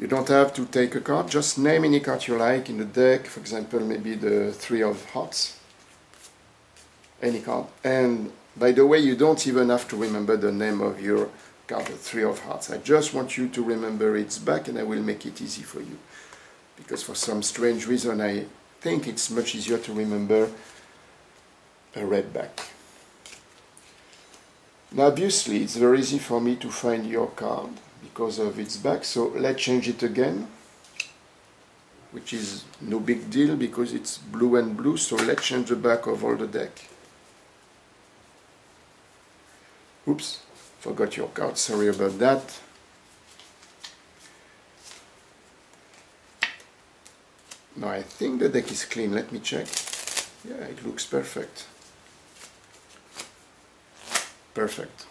You don't have to take a card, just name any card you like in the deck, for example, maybe the three of hearts, any card. And by the way, you don't even have to remember the name of your card, the three of hearts. I just want you to remember its back and I will make it easy for you. Because for some strange reason, I think it's much easier to remember a red back. Now obviously it's very easy for me to find your card because of its back. So let's change it again, which is no big deal because it's blue and blue. So let's change the back of all the deck. Oops, forgot your card, sorry about that. Now I think the deck is clean, let me check. Yeah, it looks perfect. Perfect.